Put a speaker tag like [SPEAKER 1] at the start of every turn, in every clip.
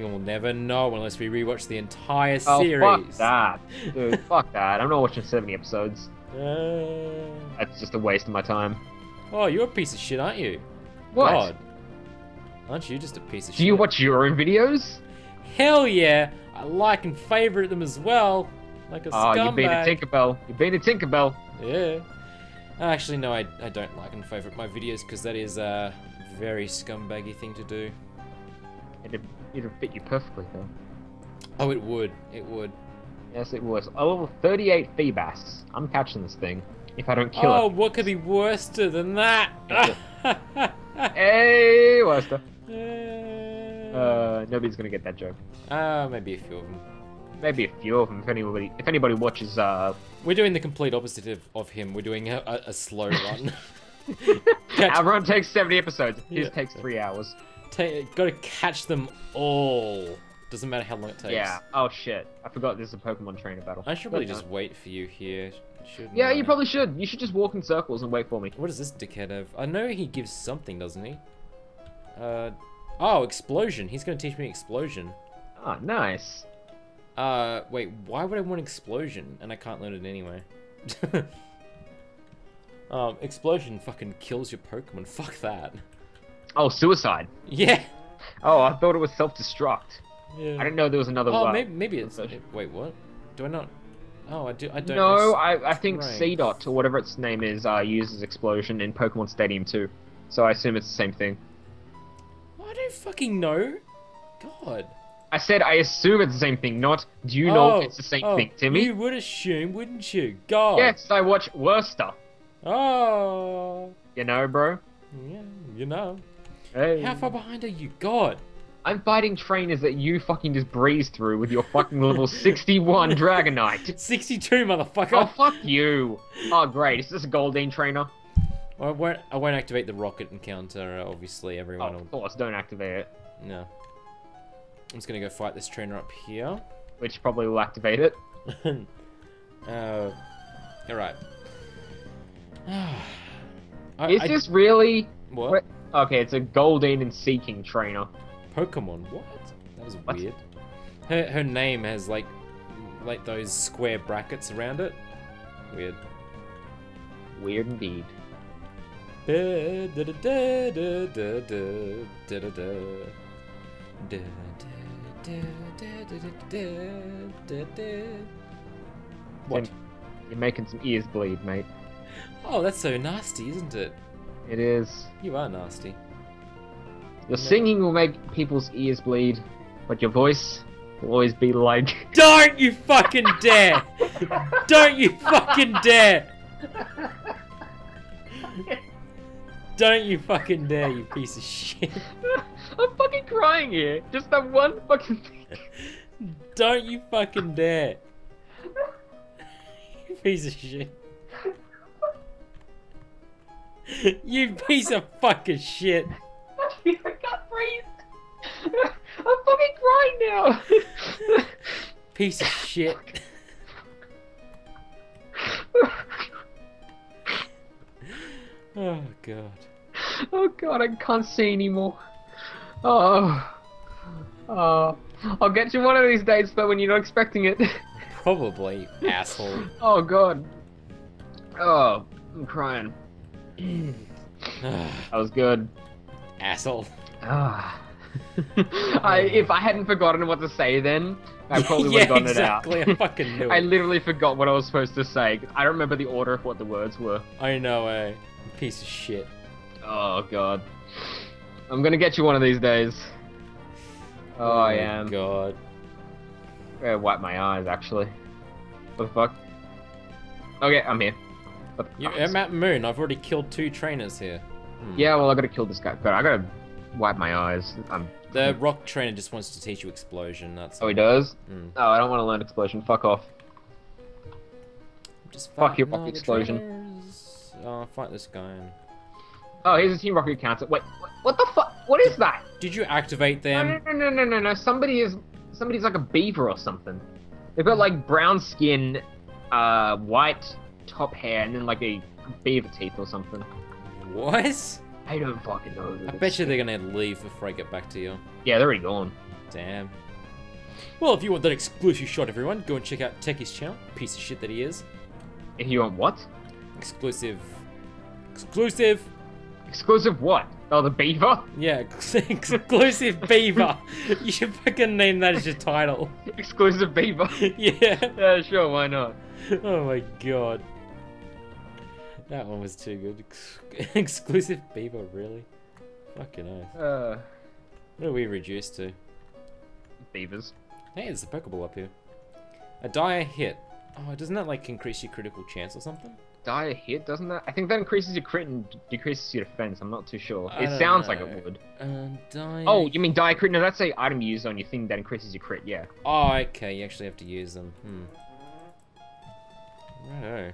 [SPEAKER 1] We will never know unless we rewatch the entire
[SPEAKER 2] Oh,
[SPEAKER 1] series.
[SPEAKER 2] fuck that. Dude, fuck that. I'm not watching 70 episodes.
[SPEAKER 1] Uh,
[SPEAKER 2] That's just a waste of my time.
[SPEAKER 1] oh, you're a piece of shit, aren't you?
[SPEAKER 2] What?
[SPEAKER 1] God. Aren't you just a piece of shit?
[SPEAKER 2] Do you watch your own videos?
[SPEAKER 1] Hell yeah! I like and favorite them as well. Like a
[SPEAKER 2] Oh,
[SPEAKER 1] scumbag.
[SPEAKER 2] you've been a Tinkerbell. You've been a Tinkerbell.
[SPEAKER 1] Yeah. Actually, no, I, I don't like and favorite my videos because that is a very scumbaggy thing to do.
[SPEAKER 2] It'd, fit you perfectly, though.
[SPEAKER 1] Oh, it would. It would.
[SPEAKER 2] Yes, it was. Oh, level 38 Feebas. I'm catching this thing. If I don't kill
[SPEAKER 1] oh,
[SPEAKER 2] it.
[SPEAKER 1] Oh, what could be worse than that?
[SPEAKER 2] Hey, Wester.
[SPEAKER 1] uh,
[SPEAKER 2] Uh, nobody's gonna get that joke.
[SPEAKER 1] uh, maybe a few of them.
[SPEAKER 2] Maybe a few of them. If anybody, if anybody watches, uh,
[SPEAKER 1] We're doing the complete opposite of, of him. We're doing a, a, a slow run. Catch-
[SPEAKER 2] our run takes 70 episodes. His
[SPEAKER 1] Yeah.
[SPEAKER 2] takes three hours.
[SPEAKER 1] Ta- gotta catch them all. Doesn't matter how long it takes.
[SPEAKER 2] Yeah. Oh shit. I forgot there's a Pokemon trainer battle.
[SPEAKER 1] I should really
[SPEAKER 2] no.
[SPEAKER 1] just wait for you here. Shouldn't
[SPEAKER 2] Yeah, you probably should. You should just walk in circles and wait for me.
[SPEAKER 1] What does this dickhead have? I know he gives something, doesn't he? Uh, oh, explosion. He's gonna teach me explosion.
[SPEAKER 2] Ah, nice.
[SPEAKER 1] Uh, wait, why would I want explosion? And I can't learn it anyway. um, explosion fucking kills your Pokemon. Fuck that.
[SPEAKER 2] Oh, suicide.
[SPEAKER 1] Yeah.
[SPEAKER 2] Oh, I thought it was self-destruct.
[SPEAKER 1] yeah.
[SPEAKER 2] I didn't know there was another. One.
[SPEAKER 1] Oh,
[SPEAKER 2] uh,
[SPEAKER 1] maybe, maybe it's.
[SPEAKER 2] version.
[SPEAKER 1] Wait, what? Do I not? Oh, I do. I don't.
[SPEAKER 2] No,
[SPEAKER 1] know.
[SPEAKER 2] I, I think
[SPEAKER 1] Strength.
[SPEAKER 2] C dot or whatever its name is uh, uses explosion in Pokemon Stadium 2. So I assume it's the same thing.
[SPEAKER 1] I don't fucking know. God.
[SPEAKER 2] I said I assume it's the same thing, not do you know
[SPEAKER 1] oh,
[SPEAKER 2] if it's the same
[SPEAKER 1] oh,
[SPEAKER 2] thing, Timmy?
[SPEAKER 1] You would assume, wouldn't you? God.
[SPEAKER 2] Yes, I watch Worcester.
[SPEAKER 1] Oh.
[SPEAKER 2] You know, bro.
[SPEAKER 1] Yeah, you know.
[SPEAKER 2] Hey.
[SPEAKER 1] How far behind are you? God.
[SPEAKER 2] I'm fighting trainers that you fucking just breeze through with your fucking level 61 Dragonite.
[SPEAKER 1] 62, motherfucker.
[SPEAKER 2] Oh, fuck you. Oh, great. Is this a Goldeen trainer?
[SPEAKER 1] Well, I won't. I won't activate the rocket encounter. uh, Obviously,
[SPEAKER 2] Oh,
[SPEAKER 1] everyone
[SPEAKER 2] of course, don't activate it.
[SPEAKER 1] No. I'm just gonna go fight this trainer up here.
[SPEAKER 2] Which probably will activate it.
[SPEAKER 1] uh, all right. I,
[SPEAKER 2] Is
[SPEAKER 1] I-
[SPEAKER 2] this really...
[SPEAKER 1] what?
[SPEAKER 2] Okay, it's a Goldeen and Seaking trainer.
[SPEAKER 1] Pokemon? What? That was
[SPEAKER 2] What?
[SPEAKER 1] weird. Her her name has like like those square brackets around it. Weird.
[SPEAKER 2] Weird indeed.
[SPEAKER 1] What?
[SPEAKER 2] You're making some ears bleed, mate.
[SPEAKER 1] Oh, that's so nasty, isn't it?
[SPEAKER 2] It is.
[SPEAKER 1] You are nasty.
[SPEAKER 2] Your singing will make people's ears bleed, but your voice will always be like.
[SPEAKER 1] Don't you fucking dare! Don't you fucking dare! Don't you fucking dare, you piece of shit.
[SPEAKER 2] I'm fucking crying here. Just that one fucking thing.
[SPEAKER 1] Don't you fucking dare. You piece of shit. You piece of fucking shit.
[SPEAKER 2] I can't breathe. I'm fucking crying now.
[SPEAKER 1] Piece of shit. Oh god.
[SPEAKER 2] oh god, I can't see anymore. Oh. Oh. I'll get you one of these days though when you're not expecting it.
[SPEAKER 1] Probably, asshole.
[SPEAKER 2] oh god. Oh, I'm crying. That was good.
[SPEAKER 1] asshole.
[SPEAKER 2] I, if I hadn't forgotten what to say then, I probably would have gotten
[SPEAKER 1] exactly.
[SPEAKER 2] it
[SPEAKER 1] I
[SPEAKER 2] out.
[SPEAKER 1] fucking knew
[SPEAKER 2] I literally forgot what I was supposed to say. I don't remember the order of what the words were.
[SPEAKER 1] I know, eh? Piece of shit.
[SPEAKER 2] Oh god. I'm gonna get you one of these days. Oh, I am.
[SPEAKER 1] God.
[SPEAKER 2] I'm wipe my eyes actually. What the fuck? Okay, I'm here.
[SPEAKER 1] You? I'm at Moon. I've already killed two trainers here. Hmm.
[SPEAKER 2] Yeah, well I gotta kill this guy. But I gotta wipe my eyes. I'm
[SPEAKER 1] The rock trainer just wants to teach you explosion. That's
[SPEAKER 2] Oh he does?
[SPEAKER 1] Mm.
[SPEAKER 2] Oh I don't wanna learn explosion. Fuck off.
[SPEAKER 1] Just
[SPEAKER 2] Fuck your rock explosion.
[SPEAKER 1] trainers. Oh, fight this guy.
[SPEAKER 2] Oh here's a Team Rocket counter. Wait, what, the fuck? What is that?
[SPEAKER 1] Did you activate
[SPEAKER 2] No,
[SPEAKER 1] them?
[SPEAKER 2] no, no, no, no, no. Somebody is. Somebody's like a beaver or something. They've got like brown skin, uh, white top hair, and then like a beaver teeth or something.
[SPEAKER 1] What?
[SPEAKER 2] I don't fucking know.
[SPEAKER 1] I bet you they're gonna leave before I get back to you.
[SPEAKER 2] Yeah, they're already gone.
[SPEAKER 1] Damn. Well, if you want that exclusive shot, everyone, go and check out Teckiies' channel. Piece of shit that he is.
[SPEAKER 2] If you want what?
[SPEAKER 1] Exclusive. Exclusive.
[SPEAKER 2] Exclusive what? Oh, the beaver?
[SPEAKER 1] Yeah, exclusive beaver. You should fucking name that as your title.
[SPEAKER 2] Exclusive beaver.
[SPEAKER 1] yeah.
[SPEAKER 2] yeah, sure, why not?
[SPEAKER 1] Oh my god. That one was too good. Ex- exclusive beaver, really? Fucking oath.
[SPEAKER 2] Uh,
[SPEAKER 1] What are we reduced to?
[SPEAKER 2] beavers.
[SPEAKER 1] Hey, there's a Pokeball up here. A dire hit. Oh, doesn't that like increase your critical chance or something?
[SPEAKER 2] Dire hit, doesn't that? I think that increases your crit and decreases your defense. I'm not too sure.
[SPEAKER 1] I
[SPEAKER 2] It sounds like it would.
[SPEAKER 1] Um, dire...
[SPEAKER 2] Oh, you mean dire crit? No, that's a item you use on your thing that increases your crit. Yeah.
[SPEAKER 1] Oh, okay, you actually have to use them. Hmm. Righto.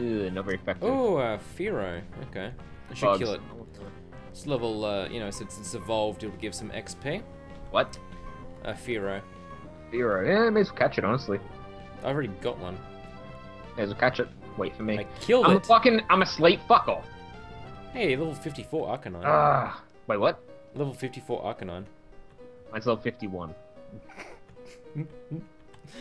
[SPEAKER 2] Ugh, not very effective.
[SPEAKER 1] Oh, uh, Firo. Okay. I should
[SPEAKER 2] Bugs.
[SPEAKER 1] kill it. This level, uh, you know, since it's evolved, it'll give some XP.
[SPEAKER 2] What?
[SPEAKER 1] Uh, Firo.
[SPEAKER 2] Zero. Yeah, may as well catch it. Honestly,
[SPEAKER 1] I've already got one.
[SPEAKER 2] may as well catch it. Wait for me.
[SPEAKER 1] I killed
[SPEAKER 2] I'm
[SPEAKER 1] it.
[SPEAKER 2] fucking. I'm asleep. Fuck off.
[SPEAKER 1] Hey, level 54 Arcanine.
[SPEAKER 2] Ah. wait, what?
[SPEAKER 1] level 54 Arcanine.
[SPEAKER 2] Mine's level 51.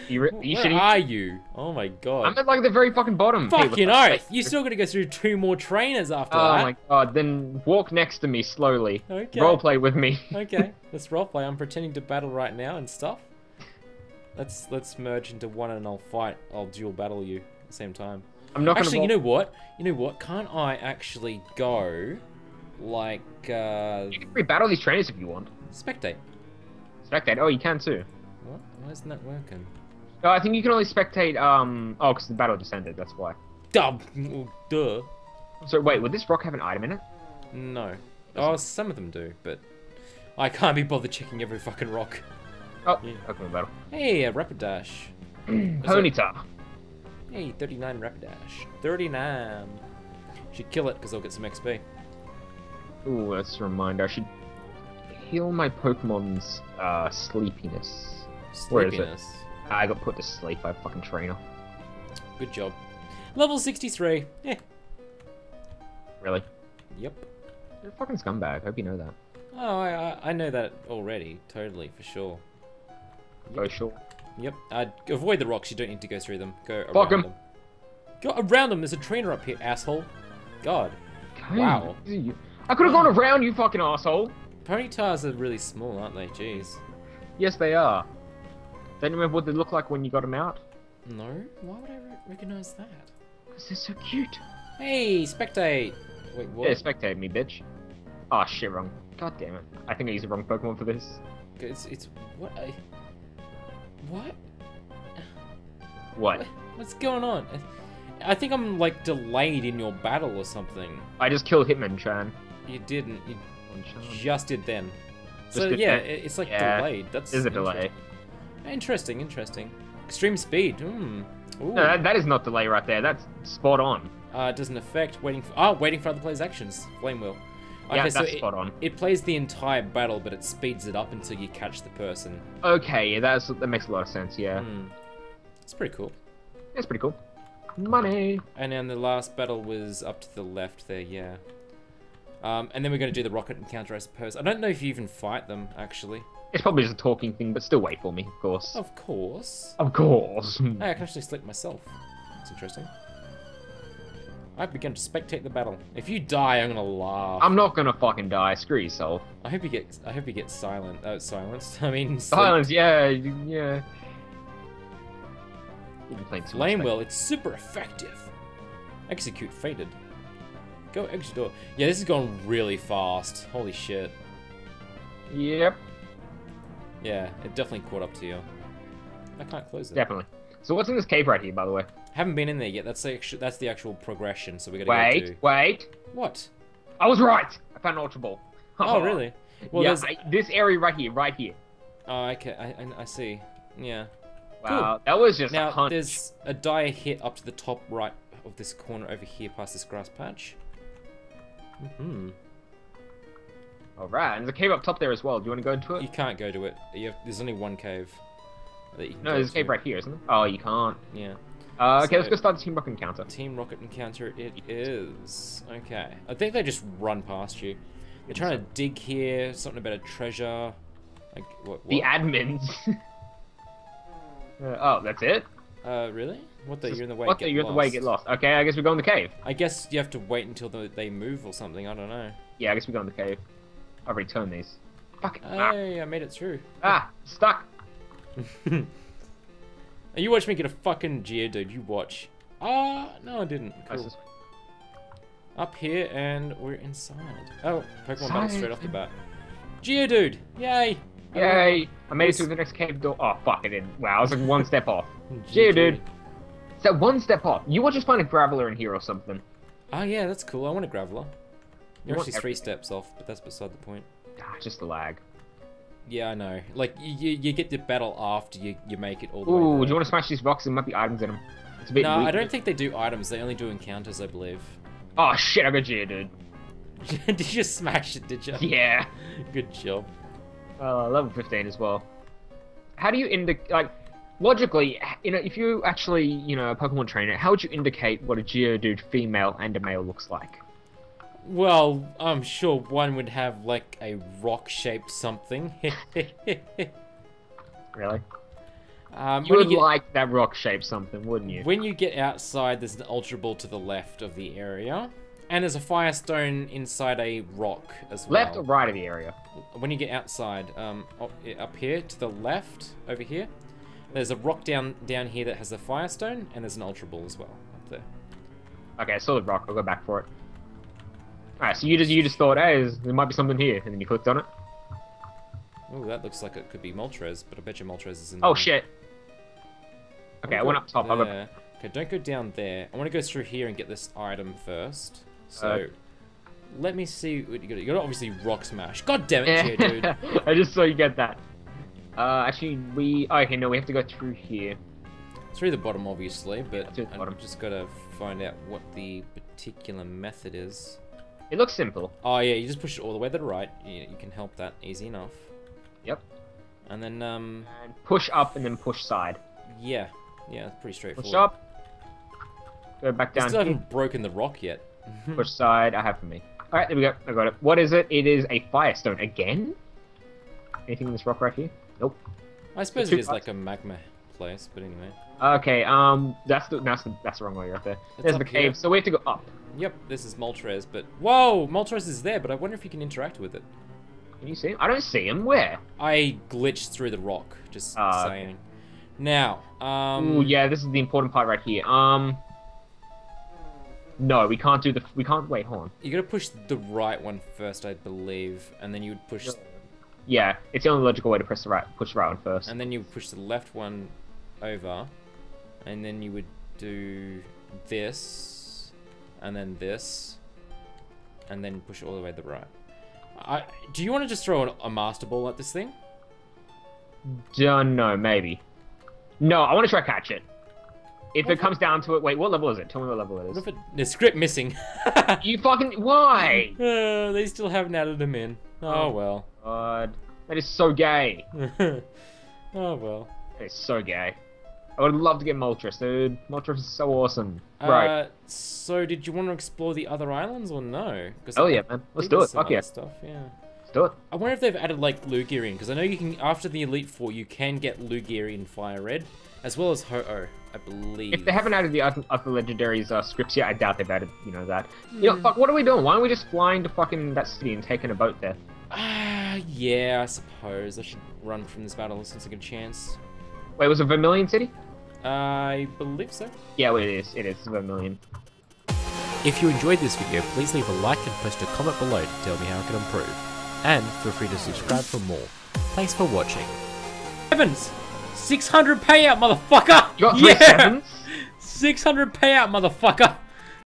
[SPEAKER 2] You, re- you
[SPEAKER 1] Where
[SPEAKER 2] shitting?
[SPEAKER 1] are you? Oh my god.
[SPEAKER 2] I'm at like the very fucking bottom.
[SPEAKER 1] Fucking oath! You still gotta go through two more trainers after
[SPEAKER 2] Oh
[SPEAKER 1] that.
[SPEAKER 2] Oh my god! Then walk next to me slowly.
[SPEAKER 1] Okay.
[SPEAKER 2] Roleplay with me.
[SPEAKER 1] okay, let's roleplay. I'm pretending to battle right now and stuff. Let's let's merge into one and I'll fight. I'll dual battle you at the same time.
[SPEAKER 2] I'm not gonna.
[SPEAKER 1] Actually, you know what? You know what? Can't I actually go like uh
[SPEAKER 2] You can re-battle these trainers if you want.
[SPEAKER 1] spectate?
[SPEAKER 2] Spectate. Oh, you can too.
[SPEAKER 1] What? Why isn't that working?
[SPEAKER 2] No, I think you can only spectate. Um. Oh, because the battle just ended. That's why.
[SPEAKER 1] Duh. Duh.
[SPEAKER 2] So wait, would this rock have an item in it?
[SPEAKER 1] No. Oh, some of them do, but I can't be bothered checking every fucking rock.
[SPEAKER 2] Oh,
[SPEAKER 1] Yeah.
[SPEAKER 2] Pokemon battle.
[SPEAKER 1] Hey, a Rapidash.
[SPEAKER 2] Ponyta.
[SPEAKER 1] Hey, 39 Rapidash. 39. Should kill it because I'll get some XP.
[SPEAKER 2] Ooh, that's a reminder. I should heal my Pokemon's uh, sleepiness. Where is it?
[SPEAKER 1] Sleepiness.
[SPEAKER 2] I got put to sleep by a fucking trainer.
[SPEAKER 1] Good job. Level 63. Yeah.
[SPEAKER 2] Really?
[SPEAKER 1] Yep.
[SPEAKER 2] You're a fucking scumbag. I Hope you know that.
[SPEAKER 1] Oh, I, I, I know that already. Totally, for sure.
[SPEAKER 2] Go sure.
[SPEAKER 1] Yep. Uh, avoid the rocks. You don't need to go through them. Go
[SPEAKER 2] Fuck
[SPEAKER 1] around
[SPEAKER 2] 'em.
[SPEAKER 1] them. Go around them. There's a trainer up here, asshole. God. Wow.
[SPEAKER 2] Hey, I could have gone around you, fucking asshole.
[SPEAKER 1] Ponytas are really small, aren't they? Jeez.
[SPEAKER 2] Yes, they are. Don't you remember what they look like when you got them out?
[SPEAKER 1] No? Why would I re recognize that?
[SPEAKER 2] Because they're so cute.
[SPEAKER 1] Hey, spectate. Wait, what?
[SPEAKER 2] Yeah, spectate me, bitch. Oh shit, wrong. God damn it. I think I used the wrong Pokemon for this.
[SPEAKER 1] It's it's what I. What?
[SPEAKER 2] What?
[SPEAKER 1] What's going on? I think I'm like delayed in your battle or something.
[SPEAKER 2] I just killed Hitmonchan.
[SPEAKER 1] You didn't. You just did then.
[SPEAKER 2] Just
[SPEAKER 1] So yeah,
[SPEAKER 2] then?
[SPEAKER 1] it's like
[SPEAKER 2] Yeah,
[SPEAKER 1] delayed. That's
[SPEAKER 2] Is a delay.
[SPEAKER 1] Interesting, interesting. Extreme speed. Hmm.
[SPEAKER 2] No, that, that is not delay right there. That's spot on.
[SPEAKER 1] uh, doesn't affect waiting for. Oh, waiting for other players' actions. Flame wheel.
[SPEAKER 2] Yeah,
[SPEAKER 1] Okay, so
[SPEAKER 2] that's
[SPEAKER 1] it,
[SPEAKER 2] spot on.
[SPEAKER 1] it plays the entire battle, but it speeds it up until you catch the person.
[SPEAKER 2] Okay, yeah, that's that makes a lot of sense. Yeah,
[SPEAKER 1] Hmm. It's pretty cool.
[SPEAKER 2] that's pretty cool. Money.
[SPEAKER 1] And then the last battle was up to the left there, yeah. Um, and then we're going to do the rocket encounter, I suppose. I don't know if you even fight them, actually.
[SPEAKER 2] It's probably just a talking thing, but still wait for me, of course.
[SPEAKER 1] Of course.
[SPEAKER 2] Of course.
[SPEAKER 1] Hey, I can actually select myself. That's interesting. I begin to spectate the battle. If you die, I'm gonna laugh.
[SPEAKER 2] I'm not gonna fucking die. Screw yourself.
[SPEAKER 1] I hope you get. I hope you get silent. Uh, silenced. I mean.
[SPEAKER 2] Silence. Yeah, yeah. You've been playing too much,
[SPEAKER 1] Flame
[SPEAKER 2] mate.
[SPEAKER 1] Wheel. It's super effective. Exeggcute faded. Go exit door. Yeah, this is going really fast. Holy shit.
[SPEAKER 2] Yep,
[SPEAKER 1] Yeah, it definitely caught up to you. I can't close it.
[SPEAKER 2] definitely. So what's in this cave right here, by the way?
[SPEAKER 1] Haven't been in there yet. That's the actual, that's the actual progression. So we gotta
[SPEAKER 2] Wait,
[SPEAKER 1] go to
[SPEAKER 2] wait.
[SPEAKER 1] what?
[SPEAKER 2] I was right. I found an Ultra Ball.
[SPEAKER 1] Oh, really? Well,
[SPEAKER 2] yeah,
[SPEAKER 1] there's.
[SPEAKER 2] I- this area right here, right here.
[SPEAKER 1] Oh, okay. I, I, I see. Yeah.
[SPEAKER 2] Wow, that was just a
[SPEAKER 1] Now
[SPEAKER 2] hunch.
[SPEAKER 1] there's a dire hit up to the top right of this corner over here, past this grass patch. Hmm.
[SPEAKER 2] All right, and there's a cave up top there as well. Do you want to go into it?
[SPEAKER 1] You can't go to it. You have, there's only one cave. That you can
[SPEAKER 2] No, there's a cave right here, isn't there? Oh, you can't.
[SPEAKER 1] Yeah.
[SPEAKER 2] Uh, okay, let's go start the Team Rocket encounter.
[SPEAKER 1] Team Rocket Encounter it is. Okay. I think they just run past you. They're trying to dig here. Something about a treasure. Like what?
[SPEAKER 2] The admins. Uh, oh, that's it.
[SPEAKER 1] uh, really? What? The, you're in the way.
[SPEAKER 2] What
[SPEAKER 1] get
[SPEAKER 2] the? You're in the way.
[SPEAKER 1] lost.
[SPEAKER 2] Get lost. Okay, I guess we go in the cave.
[SPEAKER 1] I guess you have to wait until the, they move or something. I don't know.
[SPEAKER 2] Yeah, I guess we go in the cave. I've already turned these. Fuck. Ah,
[SPEAKER 1] Hey, I made it through.
[SPEAKER 2] ah, stuck.
[SPEAKER 1] you watch me get a fucking Geodude. You watch. Ah, no, I didn't. Cool. Up here, and we're inside. Oh, Pokemon battle straight off the bat. Geodude! Yay!
[SPEAKER 2] Yay! I made it through the next cave door. Oh fuck! I didn't. Wow, I was like one step off. Geodude. Is that one step off? You want to just find a graveler in here or something?
[SPEAKER 1] Oh yeah, that's cool. I want a Graveler. You're actually three steps off, but that's beside the point.
[SPEAKER 2] Ah, just the lag.
[SPEAKER 1] Yeah, I know. Like, you, you get the battle after you, you make it all the way
[SPEAKER 2] Ooh, do you want to smash these rocks? There might be items in them. It's a bit.
[SPEAKER 1] No. I don't think they do items. They only do encounters, I believe.
[SPEAKER 2] Oh shit! I got Geodude.
[SPEAKER 1] did you just smash it, did you?
[SPEAKER 2] Yeah.
[SPEAKER 1] Good job.
[SPEAKER 2] Uh, level 15 as well. How do you indicate, like, logically, you know, if you actually, you know, a Pokemon trainer, how would you indicate what a Geodude female and a male looks like?
[SPEAKER 1] Well, I'm sure one would have, like, a rock-shaped something.
[SPEAKER 2] Really?
[SPEAKER 1] um,
[SPEAKER 2] You would
[SPEAKER 1] you get,
[SPEAKER 2] like that rock shape something, wouldn't you?
[SPEAKER 1] when you get outside, there's an Ultra Ball to the left of the area. And there's a Firestone inside a rock as well.
[SPEAKER 2] Left or right of the area?
[SPEAKER 1] when you get outside, um, up, up here to the left, over here, there's a rock down down here that has a firestone, and there's an ultra ball as well up there.
[SPEAKER 2] Okay, solid rock. I'll go back for it. Alright, so you just you just thought, hey, there might be something here, and then you clicked on it.
[SPEAKER 1] Oh, that looks like it could be Moltres, but I bet you Moltres is in.
[SPEAKER 2] Oh shit. Okay, I went up top.
[SPEAKER 1] There. Okay, don't go down there. I want to go through here and get this item first. So,
[SPEAKER 2] Uh,
[SPEAKER 1] let me see what you got. You got to obviously rock smash. God damn it, here, dude.
[SPEAKER 2] I just saw you get that. Uh, actually, we. Oh, okay, no, we have to go through here.
[SPEAKER 1] Through the bottom, obviously, but
[SPEAKER 2] the bottom.
[SPEAKER 1] I've just got to find out what the particular method is.
[SPEAKER 2] It looks simple.
[SPEAKER 1] Oh yeah, you just push it all the way to the right. You, you can help that easy enough.
[SPEAKER 2] Yep.
[SPEAKER 1] And then um,
[SPEAKER 2] And push up and then push side.
[SPEAKER 1] yeah, yeah, it's pretty straightforward.
[SPEAKER 2] Push up. Go back down.
[SPEAKER 1] I
[SPEAKER 2] still
[SPEAKER 1] haven't broken the rock yet.
[SPEAKER 2] Push side. I have for me. All right, there we go. I got it. What is it? It is a firestone again. Anything in this rock right here? Nope.
[SPEAKER 1] I suppose it is
[SPEAKER 2] parts.
[SPEAKER 1] like a magma place, but anyway.
[SPEAKER 2] Okay. Um, that's the that's the that's the wrong way right there.
[SPEAKER 1] It's
[SPEAKER 2] There's the cave.
[SPEAKER 1] here.
[SPEAKER 2] So we have to go up.
[SPEAKER 1] Yep, this is Moltres, but whoa, Moltres is there, but I wonder if you can interact with it.
[SPEAKER 2] Can you see him? I don't see him. Where?
[SPEAKER 1] I glitched through the rock, just
[SPEAKER 2] okay.
[SPEAKER 1] saying. Now, um,
[SPEAKER 2] Ooh, yeah. This is the important part right here. Um. No, we can't do the. We can't. Wait, hold on.
[SPEAKER 1] you gotta push the right one first, I believe, and then you would push,
[SPEAKER 2] Yeah, it's the only logical way to press the right, push the right one first.
[SPEAKER 1] and then you would push the left one over, and then you would do this, and then this, and then push it all the way to the right. I, do you want to just throw a, a Master Ball at this thing?
[SPEAKER 2] Don't know, maybe. No, I want to try catch it. If
[SPEAKER 1] What
[SPEAKER 2] it comes down to it, wait, what level is it? Tell me what level it is.
[SPEAKER 1] What
[SPEAKER 2] is.
[SPEAKER 1] if it, the script missing?
[SPEAKER 2] You fucking why?
[SPEAKER 1] Uh, they still haven't added them in. Oh
[SPEAKER 2] Oh.
[SPEAKER 1] well.
[SPEAKER 2] God, that is so gay.
[SPEAKER 1] oh well.
[SPEAKER 2] That is so gay. I would love to get Moltres, dude. Moltres is so awesome. right.
[SPEAKER 1] Uh, so did you want to explore the other islands or no?
[SPEAKER 2] Oh yeah, man. Let's do it. Fuck yeah.
[SPEAKER 1] Stuff, yeah.
[SPEAKER 2] Let's do it.
[SPEAKER 1] I wonder if they've added like Lugia in because I know you can after the Elite Four you can get Lugia in Fire Red as well as Ho-Oh, I believe.
[SPEAKER 2] If they haven't added the other, other legendaries uh, scripts yet, I doubt they've added, you know, that. You
[SPEAKER 1] Hmm.
[SPEAKER 2] know, fuck, what are we doing? Why aren't we just flying to fucking that city and taking a boat there?
[SPEAKER 1] Ah, yeah, I suppose I should run from this battle since I get a chance.
[SPEAKER 2] Wait, was it Vermilion City?
[SPEAKER 1] I believe so.
[SPEAKER 2] Yeah, well, it is. It is Vermilion.
[SPEAKER 3] If you enjoyed this video, please leave a like and post a comment below to tell me how I can improve. And feel free to subscribe for more. Thanks for watching.
[SPEAKER 1] Evans, 600 payout, motherfucker!
[SPEAKER 2] You got three
[SPEAKER 1] yeah,
[SPEAKER 2] sevens?
[SPEAKER 1] 600 payout, motherfucker!